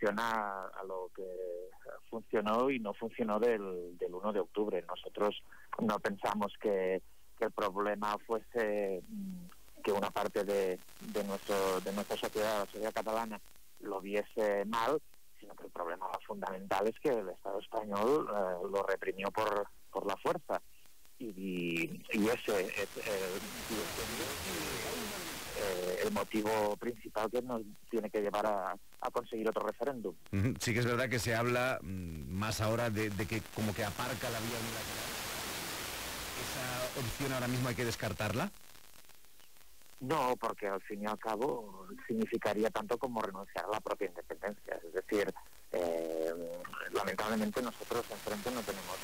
relación a, lo que funcionó y no funcionó del, del 1 de octubre. Nosotros no pensamos que, el problema fuese mm, que una parte de, de, nuestro, de nuestra sociedad, la sociedad catalana, lo viese mal, sino que el problema fundamental es que el Estado español eh, lo reprimió por, por la fuerza. Y, y ese es el motivo principal que nos tiene que llevar a, conseguir otro referéndum. Sí que es verdad que se habla mm, más ahora de, que como que aparca la vía unilateral. ¿Esa opción ahora mismo hay que descartarla? No, porque al fin y al cabo significaría tanto como renunciar a la propia independencia. Es decir, eh, lamentablemente nosotros enfrente no tenemos